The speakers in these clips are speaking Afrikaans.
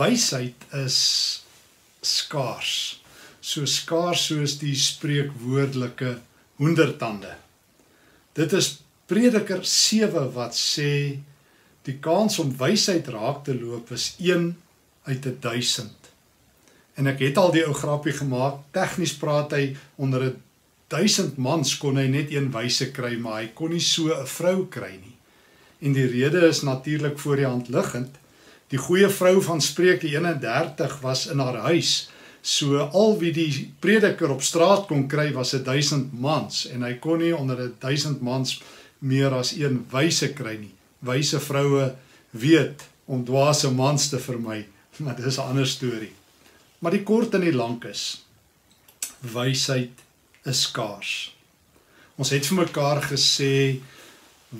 wysheid is skaars. So skaars soos die spreekwoordelike hoendertande. Dit is Prediker 7 wat sê die kans om wysheid raak te loop is 1 uit 1000. En ek het al die ou grappie gemaak. Tegnies praat hy onder 'n 1000 mans kon hy net een wyse kry, maar hy kon nie so 'n vrou kry nie. En die rede is natuurlik voor die hand liggend. Die goeie vrou van Spreuke 31 was in haar huis. So al wie die prediker op straat kon kry was 'n 1000 mans en hy kon nie onder 'n 1000 mans meer as een wyse kry nie. Wyse vroue weet om dwaase mans te vermy, maar dis 'n ander storie. Maar die kort en die lank is wysheid is skaars. Ons het vir mekaar gesê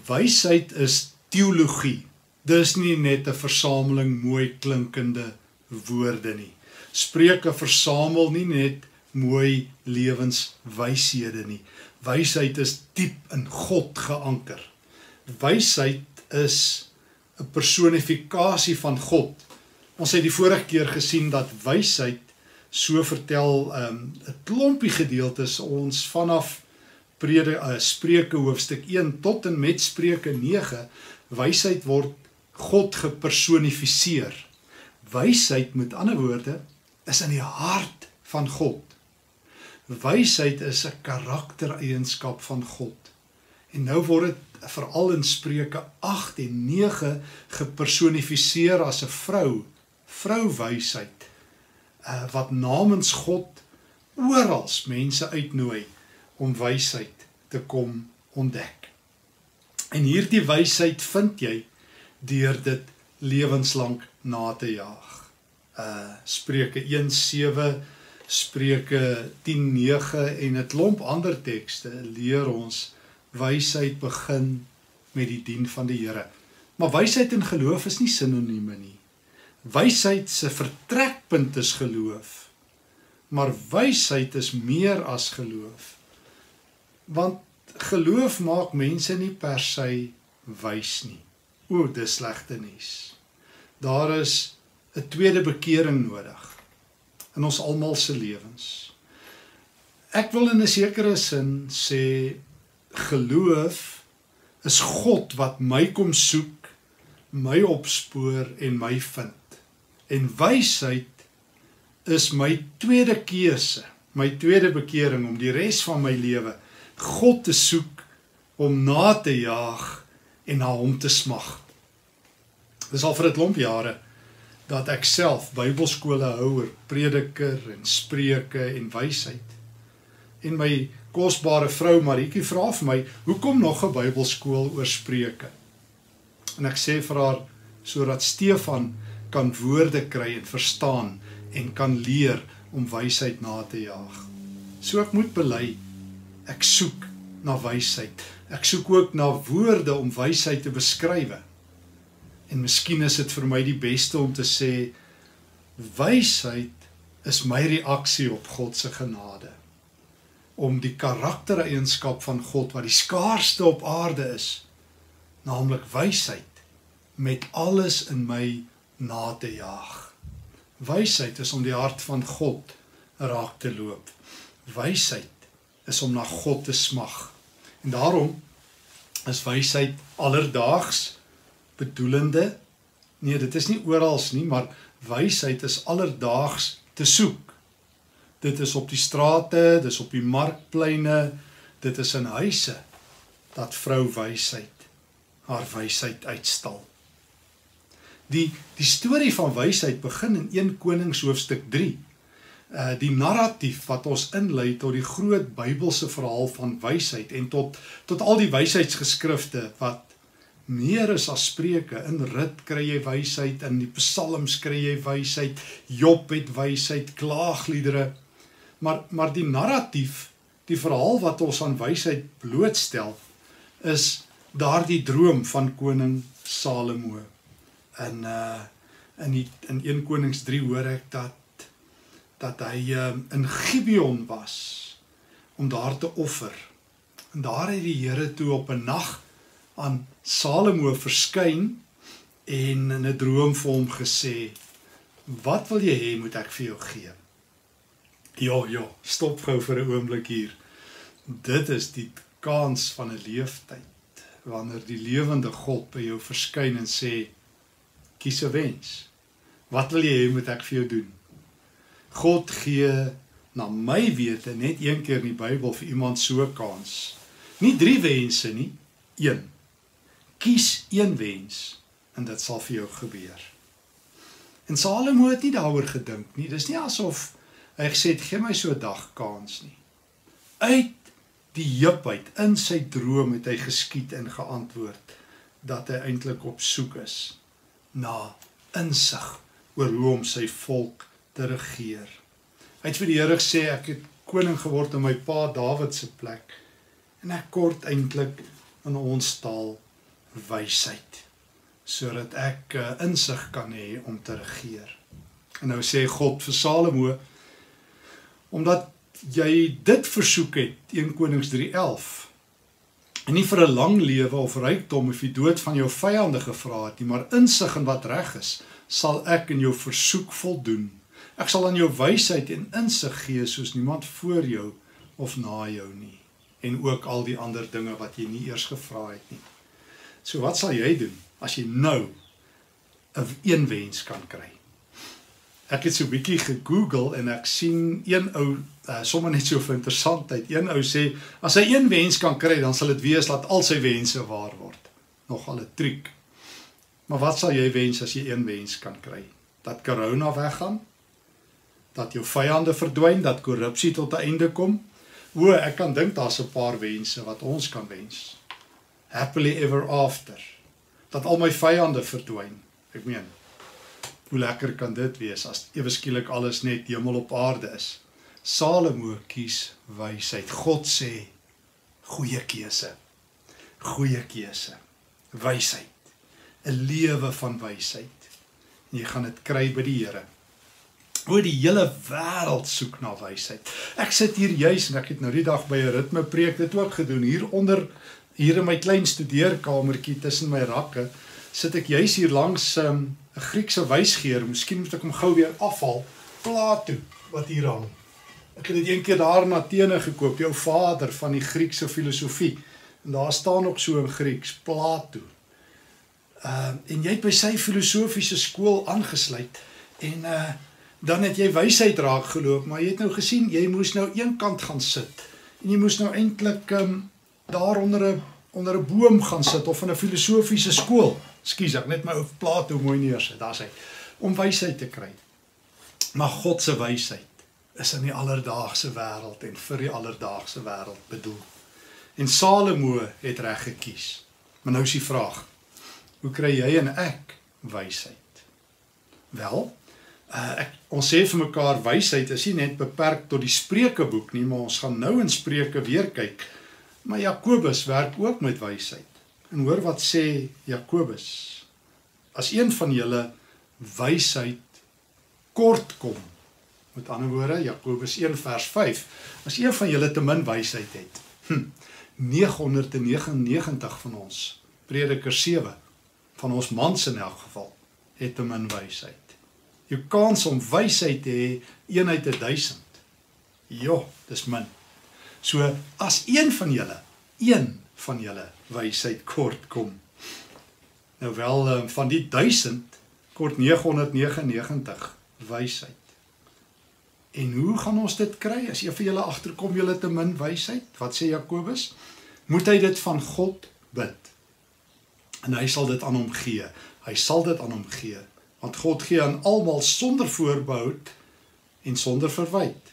wysheid is teologie. Dis nie net 'n versameling mooi klinkende woorde nie. Spreuke versamel nie net mooi lewenswyshede nie. Wysheid is diep in God geanker. Wysheid is 'n personifikasie van God Ons het die vorige keer gesien dat wysheid so vertel 'n um, klompie gedeeltes ons vanaf Prede uh, Spreuke hoofstuk 1 tot en met Spreuke 9 wysheid word God gepersonifiseer. Wysheid met ander woorde is in die hart van God. Wysheid is 'n karaktereienskap van God. En nou word dit veral in Spreuke 8 en 9 gepersonifiseer as 'n vrou vrou wysheid uh, wat namens God oral mense uitnooi om wysheid te kom ontdek. En hierdie wysheid vind jy deur dit lewenslank na te jaag. Uh Spreuke 1:7 Spreuke 10:9 en 'n klomp ander tekste leer ons wysheid begin met die dien van die Here. Maar wysheid en geloof is nie sinonieme nie. Wysheid se vertrekpunt is geloof. Maar wysheid is meer as geloof. Want geloof maak mense nie per se wys nie. O, dis slegte nuus. Daar is 'n tweede bekering nodig in ons almal se lewens. Ek wil in 'n sekere sin sê geloof is God wat my kom soek, my opspoor en my vind en wysheid is my tweede keuse, my tweede bekering om die res van my lewe God te soek, om na te jaag en na hom te smag. Dis al vir 'n klomp jare dat ek self Bybelskole hou oor prediker en spreuke en wysheid. En my kosbare vrou Maritjie vra vir my, "Hoekom nog 'n Bybelskool oor spreuke?" En ek sê vir haar sodat Stefan kan woorde kry en verstaan en kan leer om wysheid na te jaag. So ek moet bely ek soek na wysheid. Ek soek ook na woorde om wysheid te beskryf. En miskien is dit vir my die beste om te sê wysheid is my reaksie op God se genade om die karaktereienskap van God wat die skaarsste op aarde is naamlik wysheid met alles in my na te jaag. Wysheid is om die hart van God raak te loop. Wysheid is om na God te smag. En daarom is wysheid alledaags bedoelende. Nee, dit is nie oral nie, maar wysheid is alledaags te soek. Dit is op die strate, dis op die markpleine, dit is in huise dat vrou wysheid haar wysheid uitstal. Die die storie van wysheid begin in 1 Konings hoofstuk 3. Uh die narratief wat ons inlei tot die groot Bybelse verhaal van wysheid en tot tot al die wysheidsgeskrifte wat meer is as Spreuke. In Rut kry jy wysheid, in die Psalms kry jy wysheid, Job het wysheid, klaagliedere. Maar maar die narratief, die verhaal wat ons aan wysheid blootstel, is daardie droom van koning Salomo in uh in die, in 1 Konings 3 hoor ek dat dat hy uh, in Gibeon was om daar te offer. En daar het die Here toe op 'n nag aan Salomo verskyn en in 'n droom vir hom gesê: Wat wil jy hê moet ek vir jou gee? Ja, ja, stop gou vir 'n oomblik hier. Dit is die kans van 'n leeftyd wanneer die lewende God by jou verskyn en sê kies 'n wens. Wat wil jy hê moet ek vir jou doen? God gee na my wete net een keer in die Bybel vir iemand so 'n kans. Nie drie wense nie, een. Kies een wens en dit sal vir jou gebeur. En Salomo het nie daaroor gedink nie. Dis nie asof hy gesê het gee my so 'n dag kans nie. Uit die heup uit in sy droom het hy geskiet en geantwoord dat hy eintlik op soek is na insig oor hoe om sy volk te regeer. Hy het vir die Here gesê ek het koning geword in my pa Dawid se plek en ek kort eintlik in ons taal wysheid sodat ek uh, insig kan hê om te regeer. En nou sê God vir Salomo omdat jy dit versoek het 1 Konings 3:11 en nie vir 'n lang lewe of rykdom of die dood van jou vyande gevra het nie, maar insig in wat reg is, sal ek in jou versoek voldoen. Ek sal aan jou wysheid en insig gee soos niemand voor jou of na jou nie en ook al die ander dinge wat jy nie eers gevra het nie. So wat sal jy doen as jy nou 'n een wens kan kry? Ek het so 'n bietjie gegoogel en ek sien een ou uh, sommer net so vir interessantheid. Een ou sê as hy een wens kan kry, dan sal dit wees dat al sy wense waar word. Nogal 'n triek. Maar wat sal jy wens as jy een wens kan kry? Dat corona weggaan? Dat jou vyande verdwyn, dat korrupsie tot 'n einde kom? O, ek kan dink daar's 'n paar wense wat ons kan wens. Happily ever after. Dat al my vyande verdwyn. Ek meen, hoe lekker kan dit wees as ewe skielik alles net hemel op aarde is? Salomo kies wysheid. God sê goeie keuse. Goeie keuse. Wysheid. 'n Lewe van wysheid. En jy gaan dit kry by die Here. Oor die hele wêreld soek na wysheid. Ek sit hier juis en ek het nou die dag by 'n ritme preek dit ook gedoen hier onder hier in my klein studeerkamertjie tussen my rakke sit ek juis hier langs 'n um, Griekse wysgeer. Miskien moet ek hom gou weer afhaal. Plato wat hier hang. Ek het dit eendag daar in Athene gekoop, jou vader van die Griekse filosofie. En daar staan ook so in Grieks Plato. Ehm uh, en jy het by sy filosofiese skool aangesluit en uh dan het jy wysheid raak geloop, maar jy het nou gesien jy moes nou eenkant gaan sit. En jy moes nou eintlik ehm um, daar onder 'n onder 'n boom gaan sit of in 'n filosofiese skool. Ekskuus, ek net my ou Plato mooi neersit. Daar's hy om wysheid te kry. Maar God se wysheid is in die alledaagse wêreld en vir die alledaagse wêreld bedoel. En Salomo het reg gekies. Maar nou is die vraag: Hoe kry jy en ek wysheid? Wel, uh, ek ons sê vir mekaar wysheid is nie net beperk tot die Spreukeboek nie, maar ons gaan nou in Spreuke weer kyk. Maar Jakobus werk ook met wysheid. En hoor wat sê Jakobus? As een van julle wysheid kort kom, Met ander woorde, Jakobus 1 vers 5. As een van julle te min wysheid het, hm, 999 van ons, Prediker 7 van ons mans in elk geval, het te min wysheid. Jou kans om wysheid te hê, 1 uit 1000. Jo, dis min. So as een van julle, een van julle wysheid kort kom. Nou wel ehm, van die 1000 kort 999 wysheid. En hoe gaan ons dit kry as een van julle agterkom julle te min wysheid? Wat sê Jakobus? Moet hy dit van God bid. En hy sal dit aan hom gee. Hy sal dit aan hom gee, want God gee aan almal sonder voorbehou en sonder verwyte.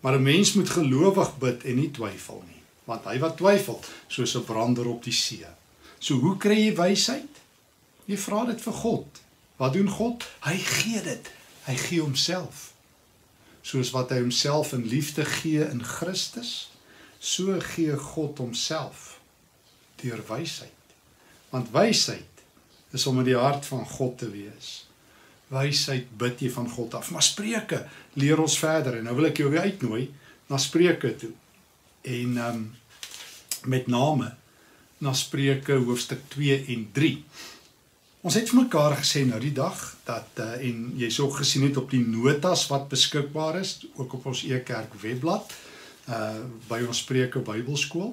Maar 'n mens moet gelowig bid en nie twyfel nie, want hy wat twyfel, soos 'n brander op die see. So hoe kry jy wysheid? Jy vra dit vir God. Wat doen God? Hy gee dit. Hy gee homself soos wat hy homself in liefde gee in Christus, so gee God homself deur wysheid. Want wysheid is om in die hart van God te wees. Wysheid bid jy van God af. Maar Spreuke leer ons verder en nou wil ek jou weer uitnooi na Spreuke toe. En ehm um, met name na Spreuke hoofstuk 2 en 3. Ons het vir mekaar gesê nou die dag dat uh, en jy sou gesien het op die notas wat beskikbaar is ook op ons e-kerk webblad uh by ons Spreuke Bybelskool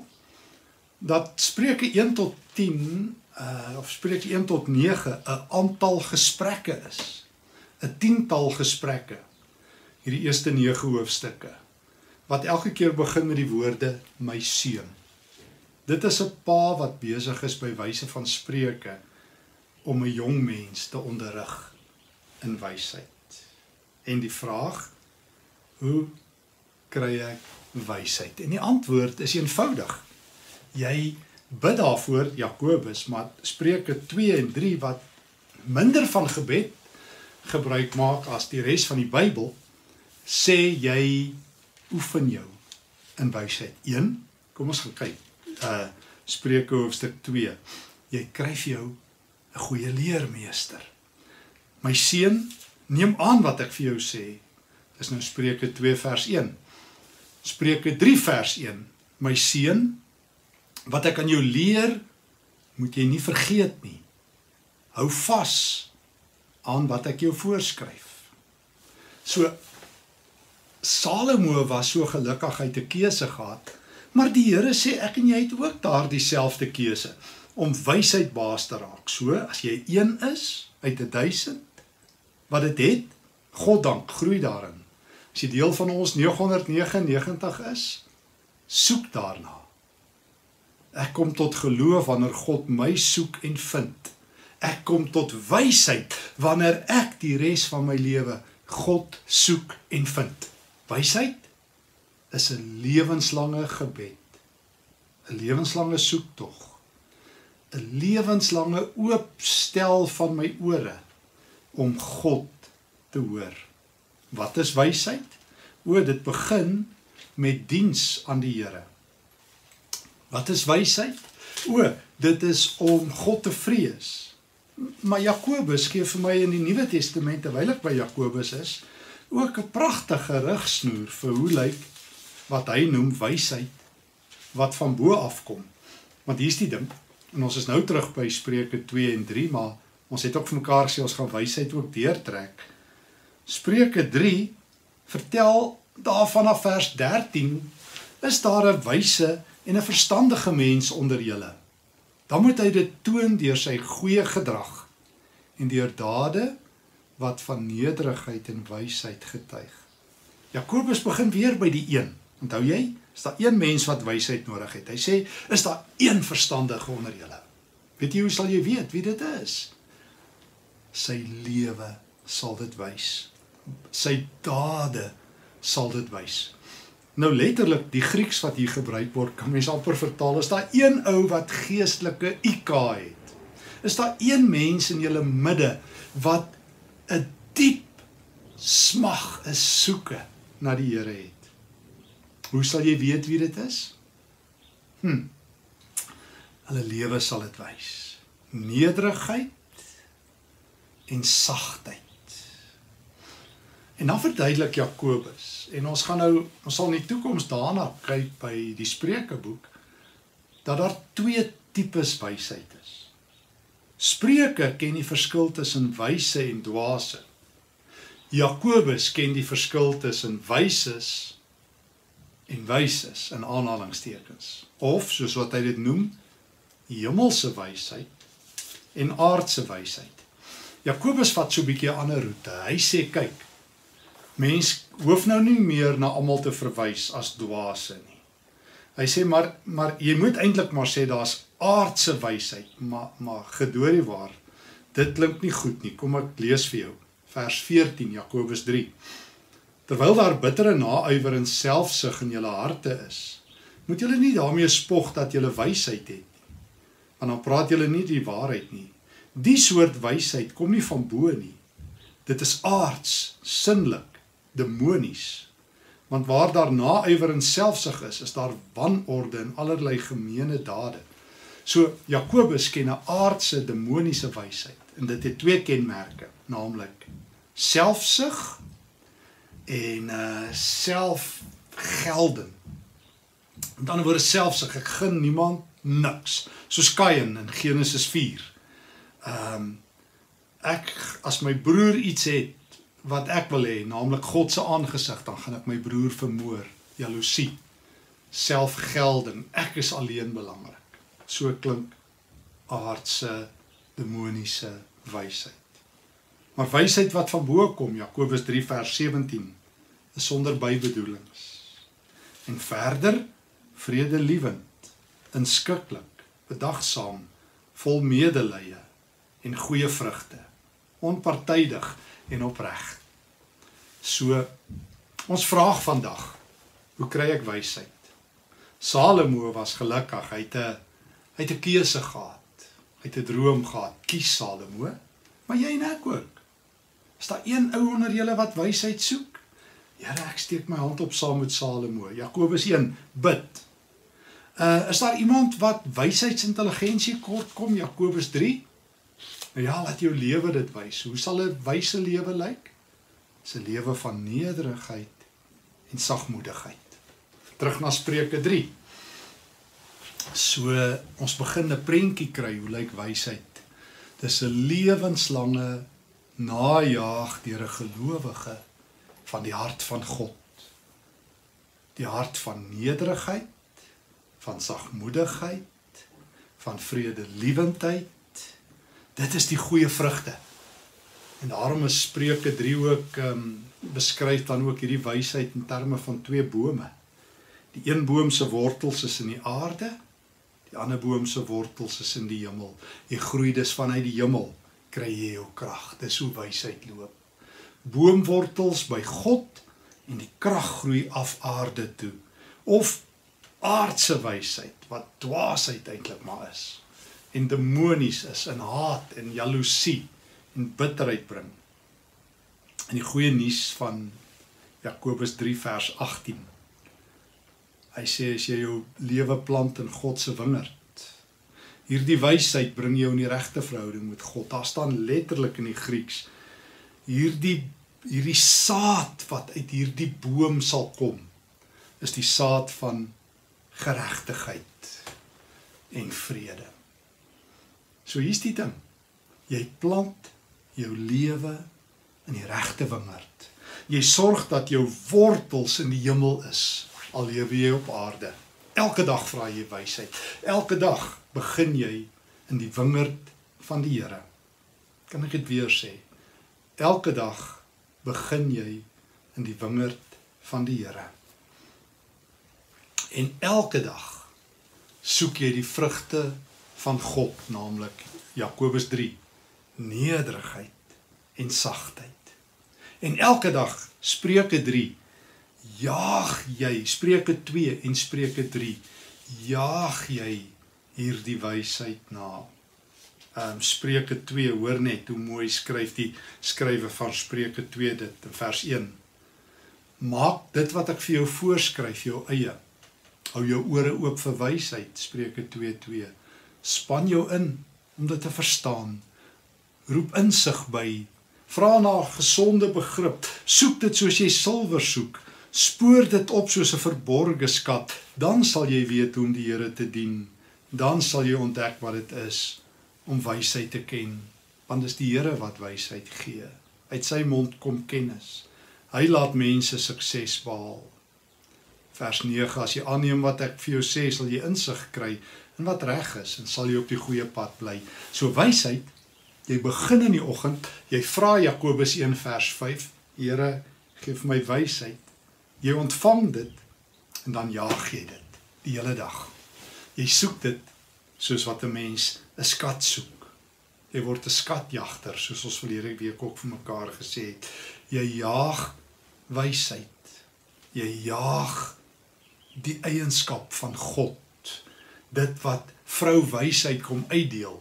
dat Spreuke 1 tot 10 uh of Spreuke 1 tot 9 'n aantal gesprekke is. 'n tiental gesprekke. Hierdie eerste 9 hoofstukke wat elke keer begin met die woorde my seun. Dit is 'n pa wat besig is by wyse van spreuke om 'n jong mens te onderrig in wysheid. En die vraag: Hoe kry ek wysheid? En die antwoord is eenvoudig. Jy bid daarvoor Jakobus, maar Spreuke 2 en 3 wat minder van gebed gebruik maak as die res van die Bybel, sê jy oefen jou in wysheid. 1. Kom ons gaan kyk. Uh Spreuke hoofstuk 2. Jy kry vir jou 'n goeie leermeester. My seun, neem aan wat ek vir jou sê. Dis nou Spreuke 2 vers 1. Spreuke 3 vers 1. My seun, wat ek aan jou leer, moet jy nie vergeet nie. Hou vas aan wat ek jou voorskryf. So Salomo was so gelukkig hy het 'n keuse gehad, maar die Here sê ek en jy het ook daardie selfde keuse om wysheid baas te raak. So as jy een is uit 1000 wat dit het, God dank, groei daarin. As jy deel van ons 999 is, soek daarna. Ek kom tot geloof wanneer God my soek en vind. Ek kom tot wysheid wanneer ek die res van my lewe God soek en vind. Wysheid is 'n lewenslange gebed. 'n Lewenslange soektog. 'n Lewenslange oopstel van my ore om God te hoor. Wat is wysheid? O, dit begin met diens aan die Here. Wat is wysheid? O, dit is om God te vrees. Maar Jakobus gee vir my in die Nuwe Testament terwyl ek by Jakobus is, ook 'n pragtige rigsnoer vir hoe lyk wat hy noem wysheid wat van bo af kom. Want hier's die ding. En ons is nou terug by Spreuke 2 en 3, maar ons het ook vir mekaar gesê ons gaan wysheid ook deurtrek. Spreuke 3 vertel daarvan af vers 13 is daar 'n wyse en 'n verstandige mens onder julle. Dan moet hy dit toon deur sy goeie gedrag en deur dade wat van nederigheid en wysheid getuig. Jakobus begin weer by die een. Onthou jy? Is daar een mens wat wysheid nodig het? Hy sê, is daar een verstandige onder julle? Weet jy hoe sal jy weet wie dit is? Sy lewe sal dit wys. Sy dade sal dit wys. Nou letterlik die Grieks wat hier gebruik word, kan mens amper vertaal as daar een ou wat geestelike IQ het. Is daar een mens in julle midde wat 'n diep smag, 'n soeke na die Here het. Hoe sal jy weet wie dit is? Hm. Hulle lewe sal dit wys. Nederigheid en sagtheid. En dan verduidelik Jakobus en ons gaan nou ons sal in die toekoms daarna kyk by die Spreukeboek dat daar twee tipes wysheid is. Spreuke ken die verskil tussen wyse en dwaase. Jakobus ken die verskil tussen wyses en wyses in aanhalingstekens of soos wat hy dit noem hemelse wysheid en aardse wysheid. Jakobus vat so 'n bietjie 'n ander roete. Hy sê kyk mens hoef nou nie meer na almal te verwys as dwaase nie. Hy sê maar maar jy moet eintlik maar sê daar's aardse wysheid, maar maar gedoorie waar. Dit klink nie goed nie. Kom ek lees vir jou. Vers 14 Jakobus 3. Terwyl daar bittere naaiwer en selfsug in julle harte is, moet julle nie daarmee spog dat julle wysheid het nie. Want dan praat julle nie die waarheid nie. Die soort wysheid kom nie van bo nie. Dit is aards, sinlik demonies. Want waar daar naaiwer en selfsug is, is daar wanorde en allerlei gemeene dade. So Jakobus ken 'n aardse demoniese wysheid en dit het twee kenmerke, naamlik selfsug en uh selfgelding. Met ander woorde selfsug, ek gun niemand niks, soos Kain in Genesis 4. Ehm um, ek as my broer iets het wat ek wil hê, naamlik God se aangesig, dan gaan ek my broer vermoor. Jaloesie, selfgelding, ek is alleen belangrik. So klink aardse demoniese wysheid. Maar wysheid wat van bo kom, Jakobus 3 vers 17, is sonder bybedoelings. En verder vredelewend, inskikkelik, bedagsaam, vol medelee en goeie vrugte, onpartydig en opreg. So ons vraag vandag, hoe kry ek wysheid? Salomo was gelukkig, hy het 'n hy het 'n keuse gehad. Hy het 'n droom gehad, kies Salomo, maar jy en ek ook. Is daar een ou onder julle wat wysheid soek? Here, ek steek my hand op saam met Salomo. Jakobus 1, bid. Uh is daar iemand wat wysheidsintelligensie kort kom? Jakobus 3. Nou ja, laat jou lewe dit wys. Hoe sal 'n wyse lewe lyk? 'n Lewe van nederigheid en sagmoedigheid. Terug na Spreuke 3. So ons begin 'n prentjie kry hoe lyk wysheid. Dis 'n lewenslange najaag deur 'n gelowige van die hart van God. Die hart van nederigheid, van sagmoedigheid, van vredelewendheid Dit is die goeie vrugte. En daarom is Spreuke 3 ook ehm um, beskryf dan ook hierdie wysheid in terme van twee bome. Die een boom se wortels is in die aarde, die ander boom se wortels is in die hemel. Jy groei dus vanuit die hemel kry jy jou krag. Dis hoe wysheid loop. Boomwortels by God en die krag groei af aarde toe. Of aardse wysheid wat dwaasheid eintlik maar is en demonies is in haat en jaloesie en bitterheid bring. In die goeie nuus van Jakobus 3 vers 18. Hy sê as jy jou lewe plant in God se wingerd, hierdie wysheid bring jou in die regte verhouding met God. Daar staan letterlik in die Grieks hierdie hierdie saad wat uit hierdie boom sal kom is die saad van geregtigheid en vrede. So hier's die ding. Jy plant jou lewe in die regte wingerd. Jy sorg dat jou wortels in die hemel is al lewe jy op aarde. Elke dag vra jy wysheid. Elke dag begin jy in die wingerd van die Here. Kan ek dit weer sê? Elke dag begin jy in die wingerd van die Here. En elke dag soek jy die vrugte van God, naamlik Jakobus 3, nederigheid en sagtheid. En elke dag Spreuke 3 jaag jy Spreuke 2 en Spreuke 3 jaag jy hierdie wysheid na. Ehm um, Spreuke 2 hoor net hoe mooi skryf die skrywe van Spreuke 2 dit in vers 1. Maak dit wat ek vir jou voorskryf jou eie. Hou jou ore oop vir wysheid Spreuke 2:2 span jou in om dit te verstaan. Roep insig by. Vra na gesonde begrip. Soek dit soos jy silwer soek. Spoor dit op soos 'n verborgde skat, dan sal jy weet hoe om die Here te dien. Dan sal jy ontdek wat dit is om wysheid te ken, want dis die Here wat wysheid gee. Uit sy mond kom kennis. Hy laat mense sukses behaal. Vers 9: As jy aanneem wat ek vir jou sê, sal jy insig kry en wat reg is en sal jy op die goeie pad bly. So wysheid, jy begin in die oggend, jy vra Jakobus 1 vers 5, Here, gee vir my wysheid. Jy ontvang dit en dan jaag jy dit die hele dag. Jy soek dit soos wat 'n mens 'n skat soek. Jy word 'n skatjagter soos ons verlede week ook vir mekaar gesê het. Jy jaag wysheid. Jy jaag die eienskap van God dit wat vrou wysheid kom uitdeel.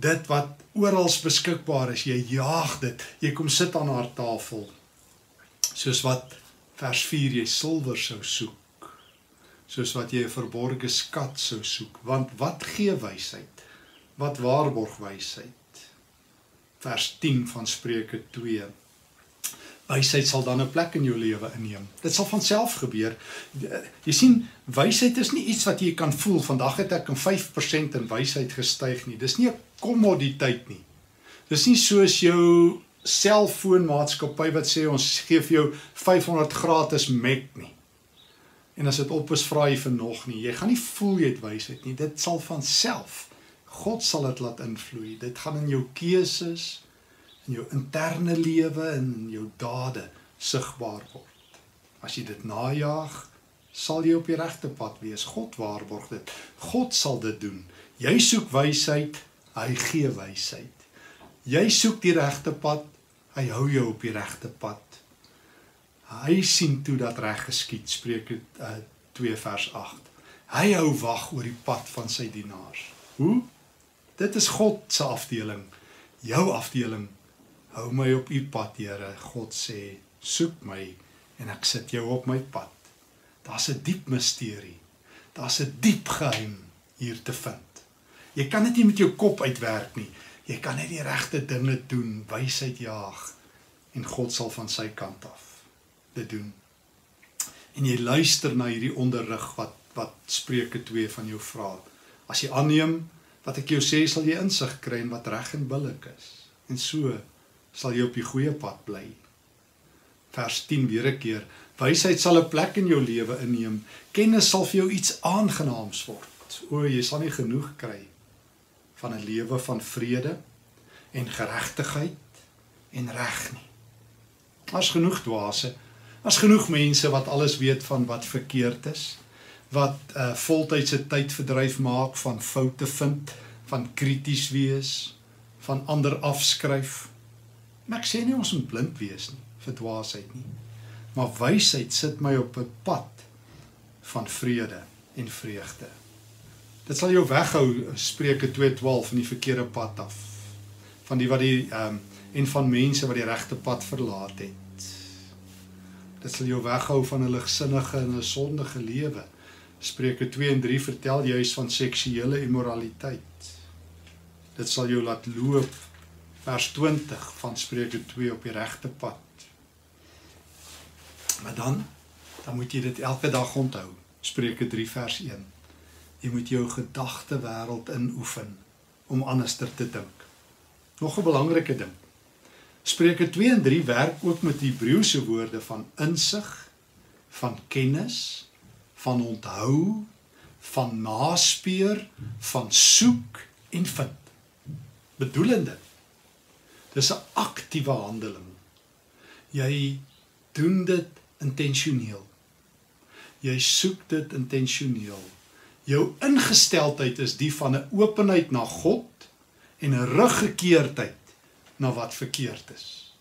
Dit wat oral beskikbaar is, jy jaag dit. Jy kom sit aan haar tafel. Soos wat vers 4 jy silwer sou soek. Soos wat jy 'n verborgde skat sou soek, want wat gee wysheid? Wat waarborg wysheid? Vers 10 van Spreuke 2 wysheid sal dan 'n plek in jou lewe inneem. Dit sal van self gebeur. Jy sien, wysheid is nie iets wat jy kan voel vandag het ek 'n 5% in wysheid gestyg nie. Dis nie 'n kommoditeit nie. Dis nie soos jou selfoonmaatskappy wat sê ons gee vir jou 500 gratis Mac nie. En as dit op is, vra jy vir nog nie. Jy gaan nie voel jy het wysheid nie. Dit sal van self. God sal dit laat invloei. Dit gaan in jou keuses, in jou interne lewe en in jou dade sigbaar word. As jy dit najag, sal jy op die regte pad wees. God waarborg dit. God sal dit doen. Jy soek wysheid, hy gee wysheid. Jy soek die regte pad, hy hou jou op die regte pad. Hy sien toe dat reg geskied, Spreuke uh, 2 vers 8. Hy hou wag oor die pad van sy dienaars. Hoe? Dit is God se afdeling. Jou afdeling. Hou my op u pad, Here. God sê, soek my en ek sit jou op my pad. Daar's 'n diep misterie. Daar's 'n diep geheim hier te vind. Jy kan dit nie met jou kop uitwerk nie. Jy kan net die regte dinge doen, wysheid jaag en God sal van sy kant af dit doen. En jy luister na hierdie onderrig wat wat Spreuke 2 van jou vra. As jy aanneem wat ek jou sê, sal jy insig kry in wat reg en billik is. En so sal jy op die goeie pad bly. Vers 10 weer 'n keer. Wysheid sal 'n plek in jou lewe inneem. Kennis sal vir jou iets aangenaams word. O, jy sal nie genoeg kry van 'n lewe van vrede en geregtigheid en reg nie. Daar's genoeg dwaase Daar's genoeg mense wat alles weet van wat verkeerd is, wat uh, voltydse tyd verdryf maak van foute vind, van krities wees, van ander afskryf. Maar ek sê nie ons moet blind wees nie vir dwaasheid nie. Maar wysheid sit my op 'n pad van vrede en vreugde. Dit sal jou weghou Spreuke 2:12 van die verkeerde pad af. Van die wat die ehm um, en van mense wat die regte pad verlaat het. Dit sal jou weghou van 'n ligsinnige en 'n sondige lewe. Spreuke 2 en 3 vertel juis van seksuele immoraliteit. Dit sal jou laat loop vers 20 van Spreuke 2 op die regte pad. Maar dan dan moet jy dit elke dag onthou. Spreuke 3 vers 1. Jy moet jou gedagte wêreld inoefen om anders te dink. Nog 'n belangrike ding. Spreuke 2 en 3 werk ook met Hebreëse woorde van insig, van kennis, van onthou, van naspeur, van soek en vind. Bedoelende. Dis 'n aktiewe handeling. Jy doen dit intentioneel. Jy soek dit intentioneel. Jou ingesteldheid is die van 'n openheid na God en 'n ruggekeerdheid na wat verkeerd is.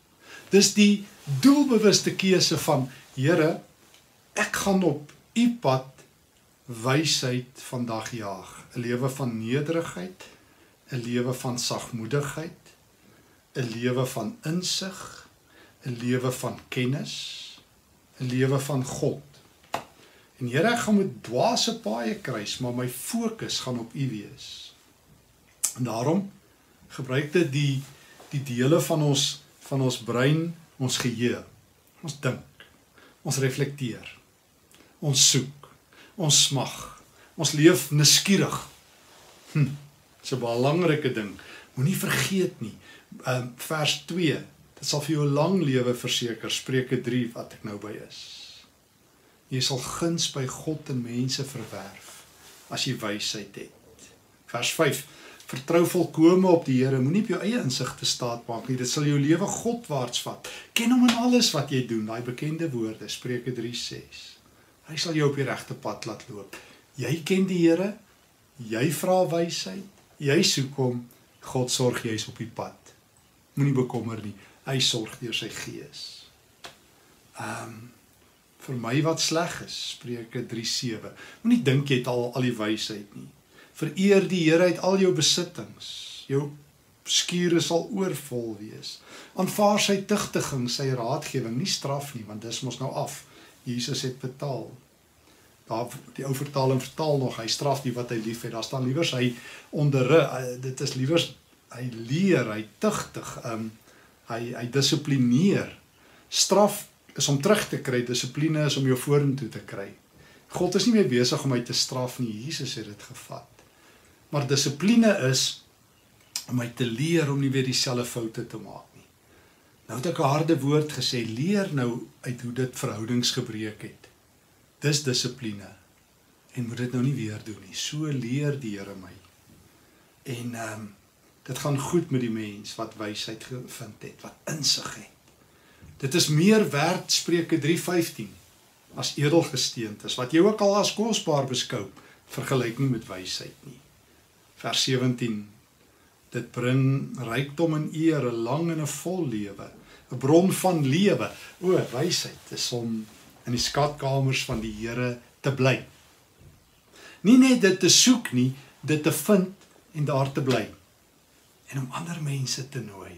Dis die doelbewuste keuse van Here, ek gaan op u pad wysheid vandag jaag, 'n lewe van nederigheid, 'n lewe van sagmoedigheid, 'n lewe van insig, 'n lewe van kennis, 'n lewe van God. En Here, ek gaan met dwaase paaie kruis, maar my fokus gaan op U wees. En daarom gebruik dit die die dele van ons van ons brein, ons geheue. Ons dink. Ons reflekteer. Ons soek. Ons smag. Ons leef nuuskierig. Hm. Dis 'n belangrike ding. Moenie vergeet nie. Ehm um, vers 2. Dit sal vir jou 'n lang lewe verseker. Spreuke 3 wat ek nou by is. Jy sal guns by God en mense verwerf as jy wysheid het. Vers 5 Vertrou volkome op die Here. Moenie op jou eie insig te staat maak nie. Dit sal jou lewe Godwaarts vat. Ken hom in alles wat jy doen. Daai bekende woorde, Spreuke 3:6. Hy sal jou op die regte pad laat loop. Jy ken die Here. Jy vra wysheid. Jy soek hom. God sorg jy's op die pad. Moenie bekommer nie. Hy sorg deur sy gees. Ehm um, vir my wat sleg is, Spreuke 3:7. Moenie dink jy het al al die wysheid nie. Vereer die Here uit al jou besittings. Jou skure sal oorvol wees. Aanvaar sy tugtiging, sy raadgewing, nie straf nie, want dis mos nou af. Jesus het betaal. Daar die ou vertaling vertaal nog, hy straf die wat hy liefhet. Daar staan liewer hy onder dit is liewer hy leer, hy tugtig, um, hy hy dissiplineer. Straf is om terug te kry, dissipline is om jou vorentoe te kry. God is nie meer besig om my te straf nie. Jesus het dit gevat. Maar dissipline is om my te leer om nie weer dieselfde foute te maak nie. Nou het ek 'n harde woord gesê, leer nou uit hoe dit verhoudings gebreek het. Dis dissipline. En moet dit nou nie weer doen nie. So leer die Here my. En ehm um, dit gaan goed met die mens wat wysheid gevind het, wat insig het. Dit is meer werd Spreuke 3:15 as edelgesteentes wat jy ook al as kosbaar beskou vergelyk nie met wysheid nie. Vers 17 Dit bring rykdom en eer, 'n lang en 'n vol lewe, 'n bron van lewe. O, wysheid is om in die skatkamers van die Here te bly. Nie net dit te soek nie, dit te vind en daar te bly. En om ander mense te nooi.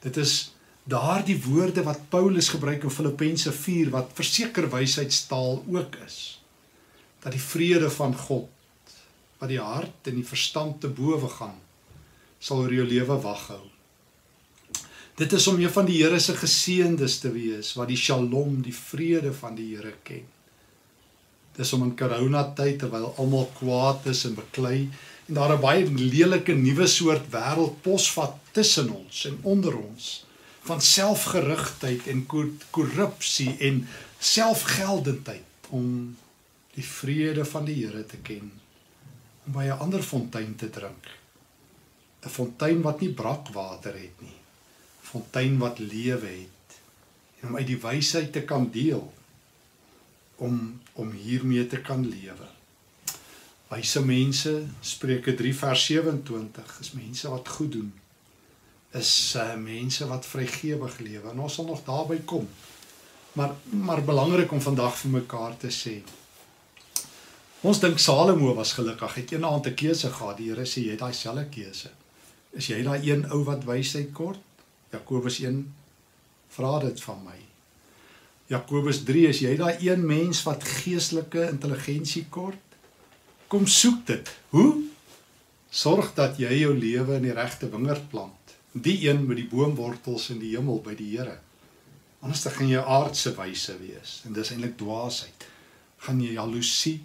Dit is daardie woorde wat Paulus gebruik in Filippense 4 wat verseker wysheidstaal ook is. Dat die vrede van God wat die hart en die verstand te bowe gaan sal oor jou lewe wag hou. Dit is om een van die Here se geseëndes te wees wat die Shalom, die vrede van die Here ken. Dis om in corona tyd terwyl almal kwaad is en beklei en daar 'n baie lelike nuwe soort wêreld posvat tussen ons en onder ons van selfgerigtheid en korrupsie en selfgeldendheid om die vrede van die Here te ken om by 'n ander fontein te drink 'n fontein wat nie brakwater het nie. Fontein wat lewe het en om uit die wysheid te kan deel om om hiermee te kan lewe. Wyse mense, Spreuke 3 vers 27, is mense wat goed doen. Is uh, mense wat vrygewig lewe. En ons sal nog daarby kom. Maar maar belangrik om vandag vir mekaar te sê. Ons dink Salomo was gelukkig. Hy het eendag 'n keuse gehad. Die Here sê jy het daai selfe keuse. Is jy daai een ou wat wysheid kort? Jakobus 1 vra dit van my. Jakobus 3 is jy daai een mens wat geestelike intelligensie kort? Kom soek dit. Hoe? Sorg dat jy jou lewe in die regte wingerd plant. Die een met die boomwortels in die hemel by die Here. Anders dan gaan jy aardse wyse wees en dis eintlik dwaasheid. Gaan jy jaloesie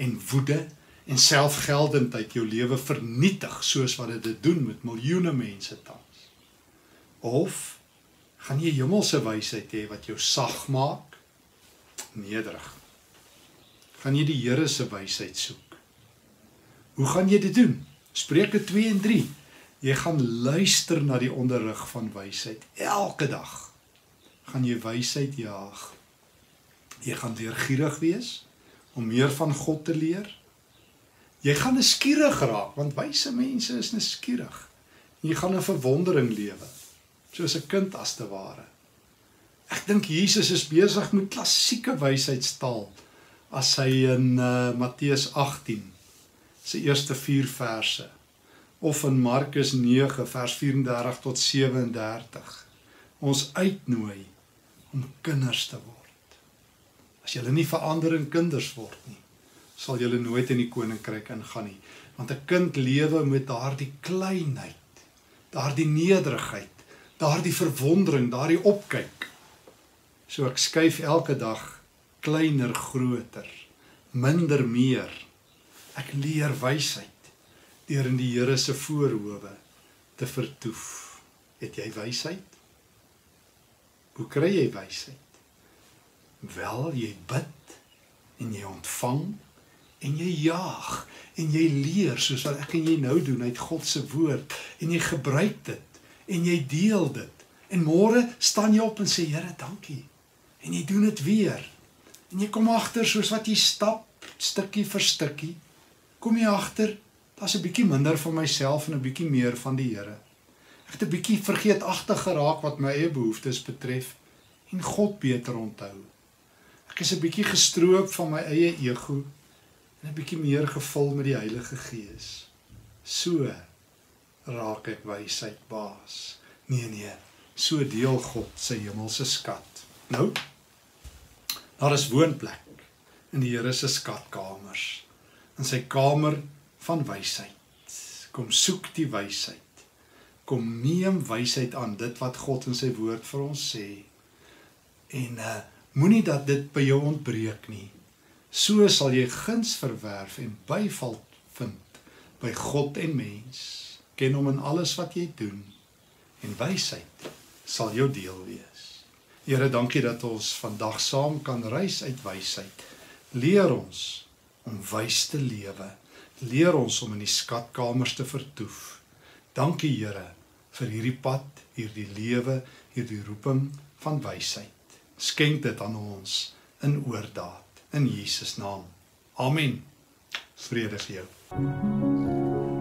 en woede en selfgeldendheid jou lewe vernietig soos wat dit doen met miljoene mense tans. Of gaan jy hemelse wysheid hê wat jou sag maak, nederig. Gaan jy die Here se wysheid soek? Hoe gaan jy dit doen? Spreuke 2 en 3. Jy gaan luister na die onderrig van wysheid elke dag. Gaan jy wysheid jaag? Jy gaan leergierig wees om meer van God te leer Jy gaan nuuskierig raak want wyse mense is nuuskierig. Jy gaan in verwondering lewe soos 'n kind as te ware. Ek dink Jesus is besig met klassieke wysheidstaal as hy in uh, Matteus 18 se eerste 4 verse. Of in Markus 9 vers 34 tot 37 ons uitnooi om kinders te word. As jy nie verander in kinders word nie, sal julle nooit in die koninkryk ingaan nie. Want 'n kind lewe met daardie kleinheid daardie nederigheid daardie verwondering daardie opkyk. So ek skuif elke dag kleiner groter minder meer ek leer wysheid deur in die Here se voorhoewe te vertoef. Het jy wysheid? Hoe kry jy wysheid? Wel jy bid en jy ontvang en jy jaag en jy leer soos wat ek en jy nou doen uit God se woord en jy gebruik dit en jy deel dit. En môre staan jy op en sê Here dankie. En jy doen dit weer. En jy kom agter soos wat jy stap stukkie vir stukkie kom jy agter daar's 'n bietjie minder van myself en 'n bietjie meer van die Here ek het 'n bietjie vergeetagtig geraak wat my eie behoeftes betref en God beter onthou ek is 'n bietjie gestroop van my eie ego en 'n bietjie meer gevul met die Heilige Gees. So raak ek wysheid baas. Nee nee, so deel God sy hemelse skat. Nou daar is woonplek in die Here se skatkamers. In sy kamer van wysheid. Kom soek die wysheid. Kom neem wysheid aan dit wat God in sy woord vir ons sê. En uh moenie dat dit by jou ontbreek nie. So sal jy guns verwerf en byval vind by God en mens. Ken hom in alles wat jy doen en wysheid sal jou deel wees. Here, dankie dat ons vandag saam kan reis uit wysheid. Leer ons om wys te lewe. Leer ons om in die skatkamers te vertoef. Dankie Here vir hierdie pad, hierdie lewe, hierdie roeping van wysheid. Skenk dit aan ons in oordaat in Jesus naam. Amen. Vrede vir jou.